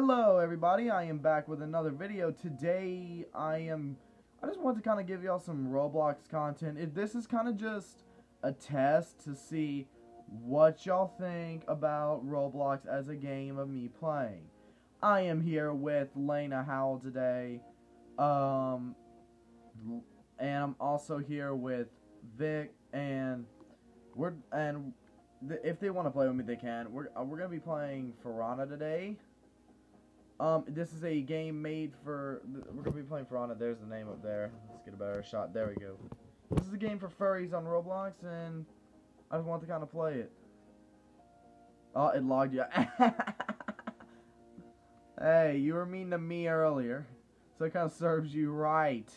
Hello everybody, I am back with another video. Today I am I just want to kind of give y'all some Roblox content. If this is kind of just a test to see what y'all think about Roblox as a game of me playing. I am here with Lena Howl today. Um and I'm also here with Vic and we're and th if they want to play with me they can. We're uh, we're going to be playing Furana today. Um, this is a game made for. We're gonna be playing Furana. There's the name up there. Let's get a better shot. There we go. This is a game for furries on Roblox, and I just want to kind of play it. Oh, it logged you. hey, you were mean to me earlier, so it kind of serves you right.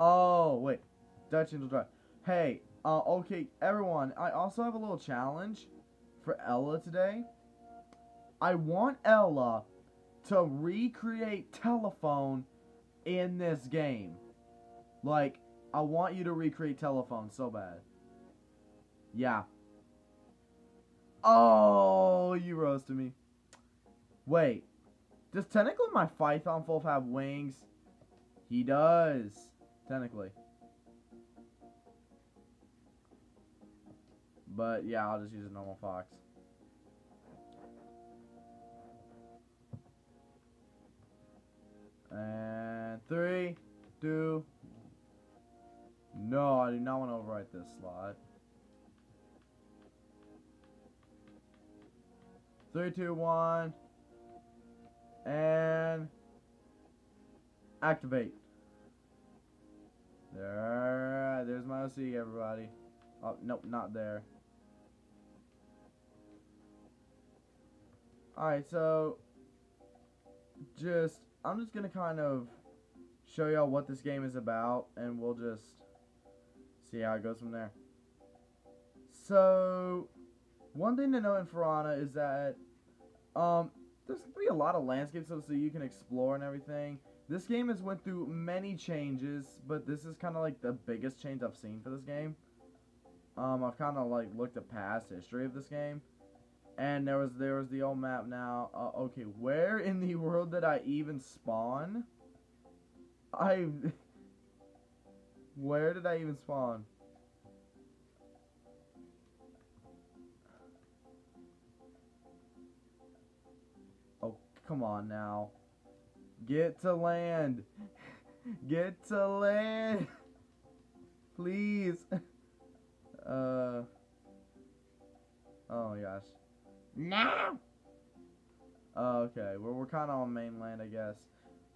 oh wait, Dutch Angel Dragon. Hey, uh, okay, everyone. I also have a little challenge for Ella today. I want Ella to recreate telephone in this game. Like, I want you to recreate telephone so bad. Yeah. Oh, you roasted me. Wait. Does technically my Python Wolf have wings? He does. Technically. But yeah, I'll just use a normal fox. And three, two. No, I do not want to overwrite this slot. Three, two, one. And activate. There, there's my OC, everybody. Oh, nope, not there. Alright, so just I'm just gonna kind of show y'all what this game is about and we'll just see how it goes from there. So one thing to know in Furana is that um there's gonna be a lot of landscapes so, so you can explore and everything. This game has went through many changes, but this is kind of like the biggest change I've seen for this game. Um, I've kind of like looked at past history of this game. And there was there was the old map now. Uh, okay, where in the world did I even spawn? I... where did I even spawn? Oh, come on now. Get to land. Get to land. Please. Uh. Oh my gosh. No. Oh, okay, well we're kind of on mainland, I guess.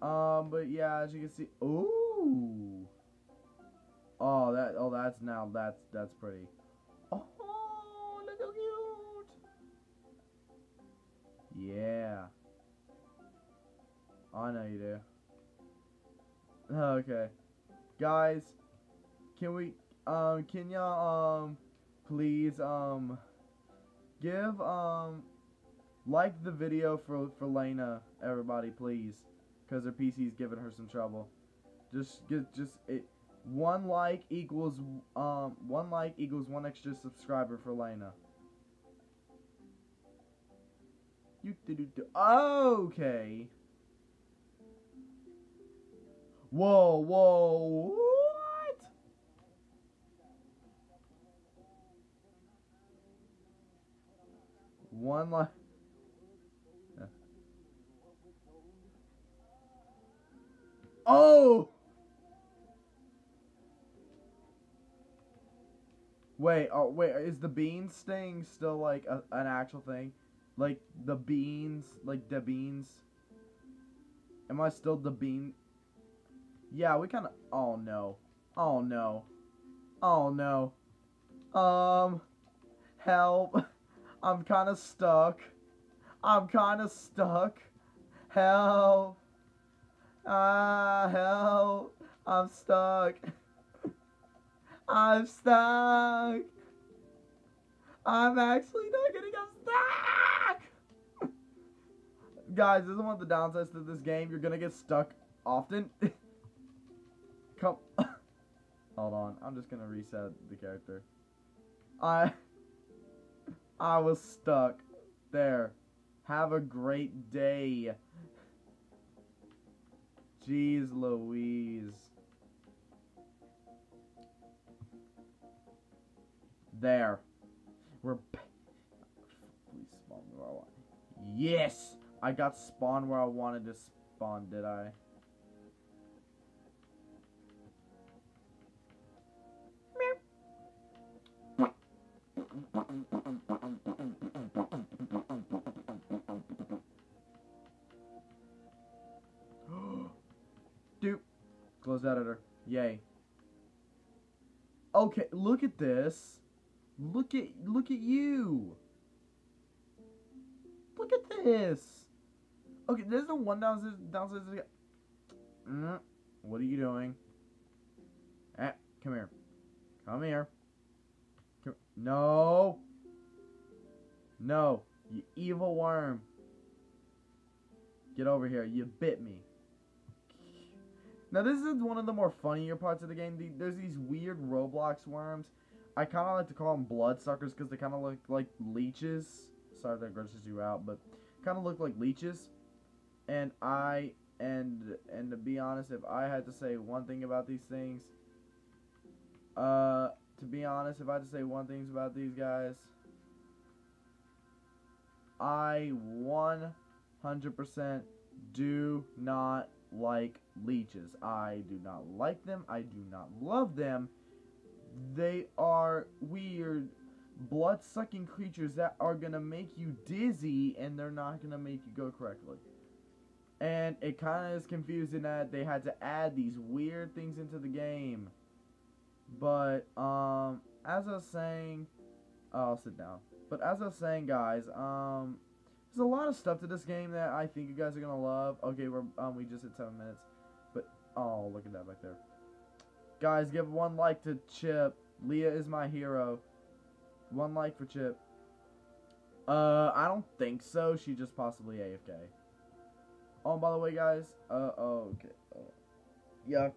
Um, but yeah, as you can see, ooh. Oh, that. Oh, that's now. That's that's pretty. Oh, look how cute. Yeah. I know you do. Okay, guys, can we? Um, can y'all um, please um give um like the video for for Lena, everybody, please, because her PC's giving her some trouble. Just get just it. One like equals um one like equals one extra subscriber for Lena. You do do do. Okay. Whoa, whoa, what? One like. Oh! Wait, oh, wait, is the beans thing still, like, a, an actual thing? Like, the beans, like, the beans? Am I still the bean? Yeah, we kind of, oh, no. Oh, no. Oh, no. Um, help. I'm kind of stuck. I'm kind of stuck. Help. Ah, help. I'm stuck. I'm stuck. I'm actually not getting stuck. Guys, this is one of the downsides to this game. You're gonna get stuck often. Come. Hold on. I'm just gonna reset the character. I. I was stuck. There. Have a great day. Jeez Louise. There. We're. Yes! I got spawned where I wanted to spawn, did I? Dude. Close editor. Yay. Okay, look at this. Look at look at you. Look at this. Okay, there's no one downstairs downstairs. Mm, what are you doing? Eh, come here. Come here. No. No, you evil worm. Get over here. You bit me. Now this is one of the more funnier parts of the game. There's these weird Roblox worms. I kind of like to call them bloodsuckers because they kind of look like leeches. Sorry that grosses you out, but kind of look like leeches. And I and and to be honest, if I had to say one thing about these things, uh, to be honest, if I had to say one thing about these guys, I 100% do not like leeches. I do not like them. I do not love them. They are weird, blood sucking creatures that are going to make you dizzy and they're not going to make you go correctly. And it kind of is confusing that they had to add these weird things into the game. But, um, as I was saying, oh, I'll sit down. But as I was saying, guys, um, there's a lot of stuff to this game that I think you guys are gonna love. Okay, we're um, we just hit seven minutes, but oh, look at that back there. Guys, give one like to Chip. Leah is my hero. One like for Chip. Uh, I don't think so. She just possibly AFK. Oh, by the way, guys. Uh, oh, okay. Oh. Yuck.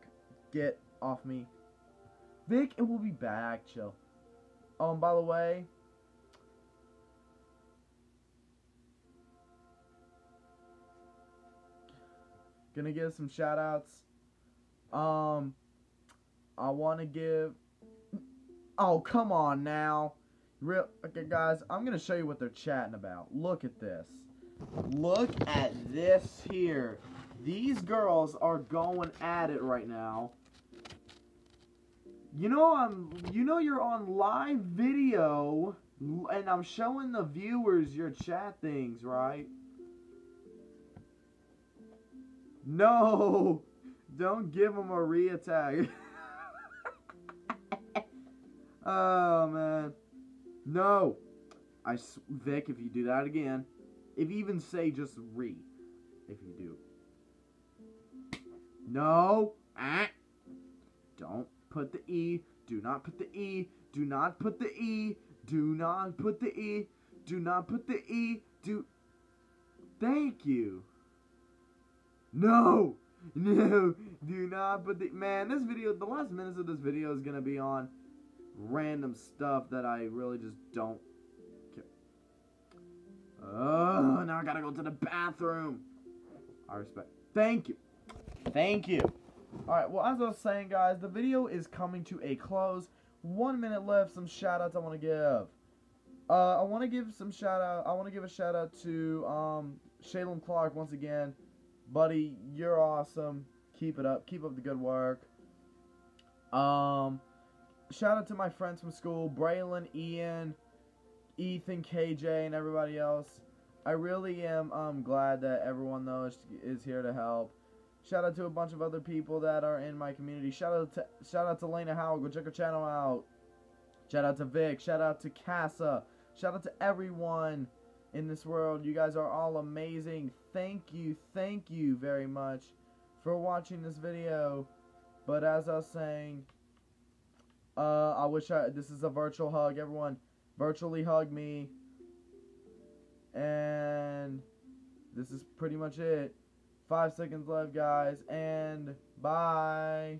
Get off me. Vic, it will be back. Chill. Oh, and by the way, Gonna give some shout outs. Um, I want to give. Oh, come on now. Real okay, guys. I'm gonna show you what they're chatting about. Look at this. Look at this here. These girls are going at it right now. You know I'm. You know you're on live video, and I'm showing the viewers your chat things, right? No! Don't give him a re-attack. oh, man. No! I, Vic, if you do that again, if you even say just re, if you do. No! Ah. Put the E. Do not put the E. Do not put the E. Do not put the E. Do not put the E. Do. Thank you. No! No! Do not put the... Man, this video, the last minutes of this video is to be on random stuff that I really just don't care. Oh, now I gotta go to the bathroom. I respect. Thank you. Thank you. Alright, well, as I was saying, guys, the video is coming to a close. One minute left. Some shout-outs I want to give. Uh, I want to give some shout-out. I want to give a shout-out to um, Shalem Clark once again buddy, you're awesome. Keep it up. Keep up the good work. Um, shout out to my friends from school, Braylon, Ian, Ethan, KJ, and everybody else. I really am um, glad that everyone knows is here to help. Shout out to a bunch of other people that are in my community. Shout out to shout out to Lena Howard. Go check her channel out. Shout out to Vic. Shout out to Casa. Shout out to everyone in this world. You guys are all amazing. Thank you, thank you very much for watching this video. But as I was saying, uh, I wish I, this is a virtual hug. Everyone, virtually hug me. And this is pretty much it. Five seconds left, guys. And bye.